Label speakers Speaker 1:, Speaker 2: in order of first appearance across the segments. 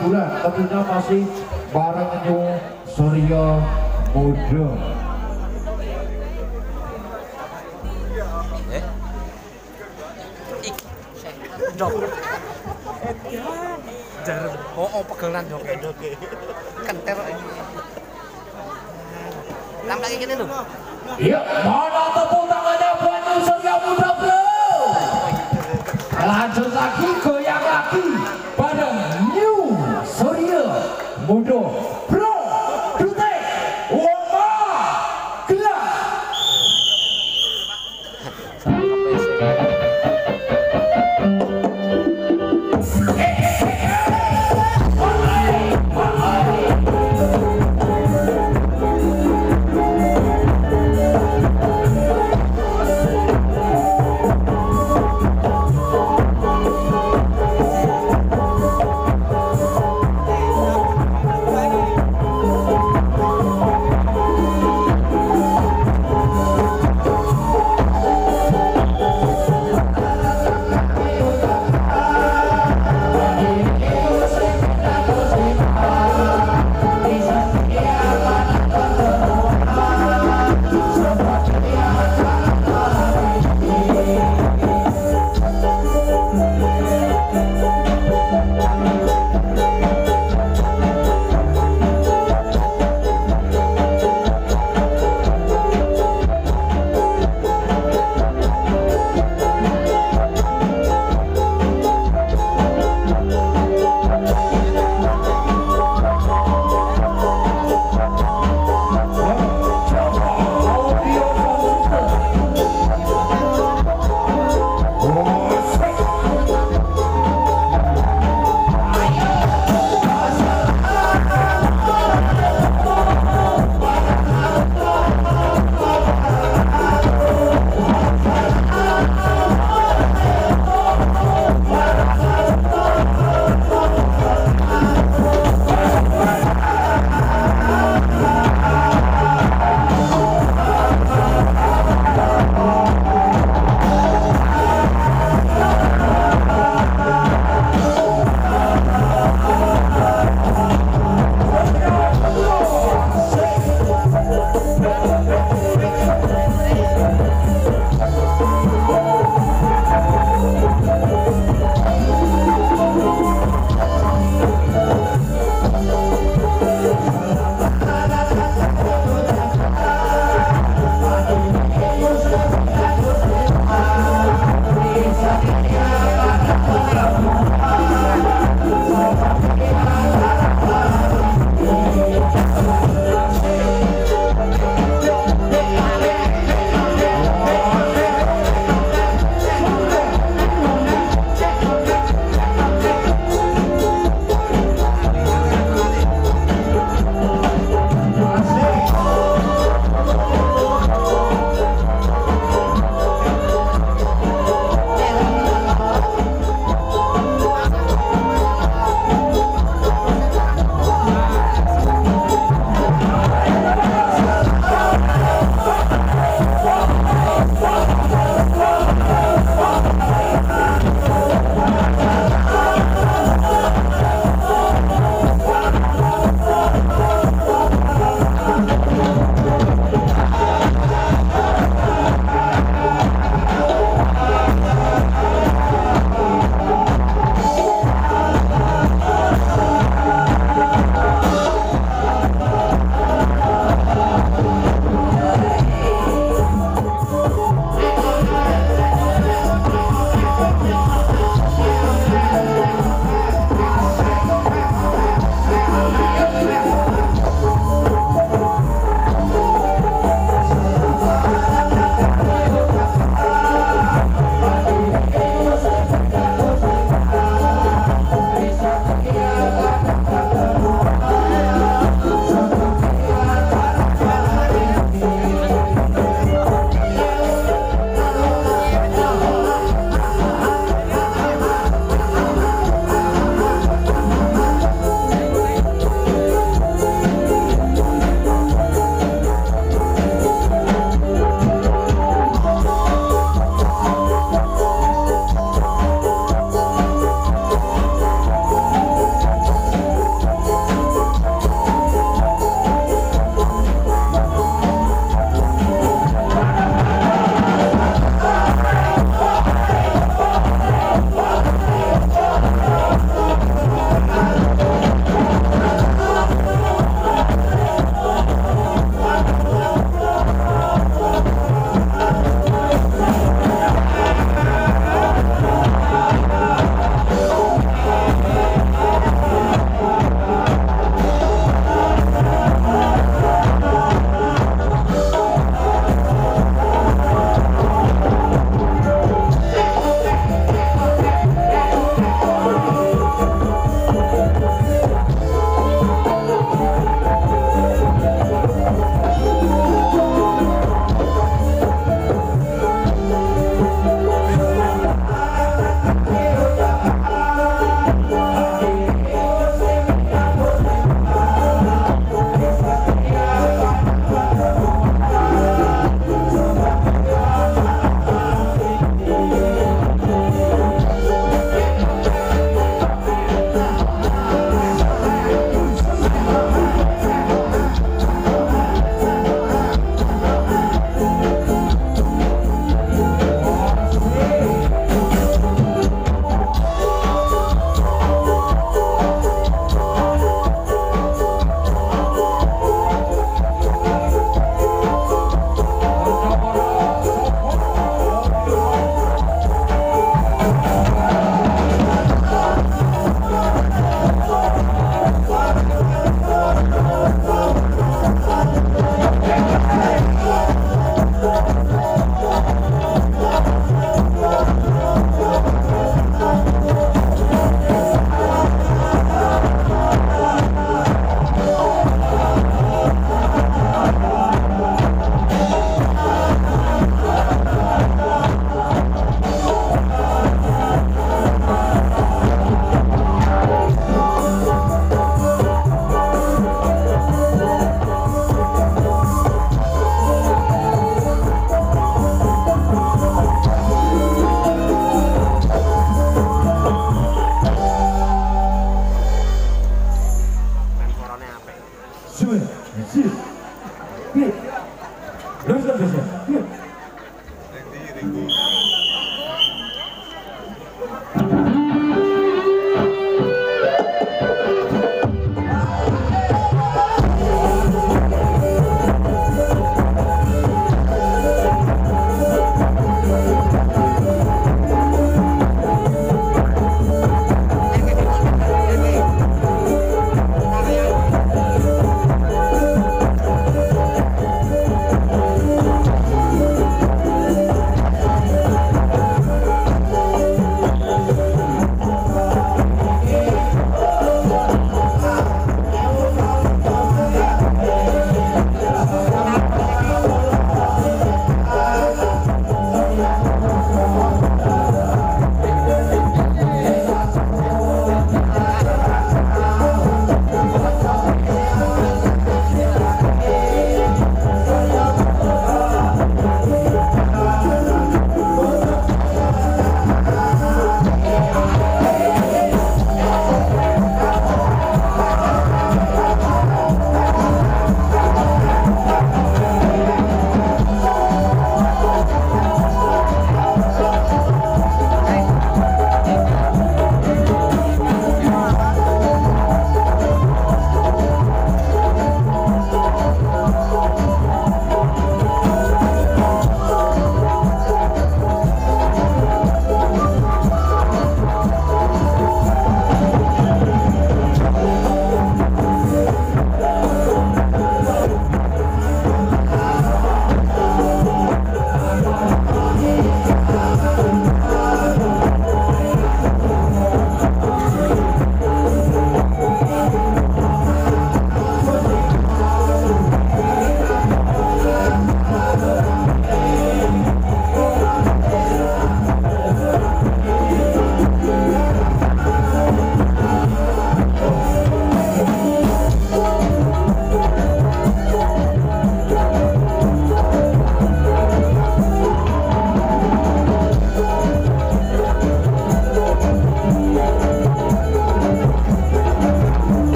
Speaker 1: hiburan tentunya masih bareng New Surya Muda.
Speaker 2: Jarum. Oh, oh pegelan. Kenter lagi gini.
Speaker 1: Iya, mana tepuk tangannya buat Lanjut lagi, goyang Muda Bro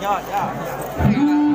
Speaker 1: 你好你好。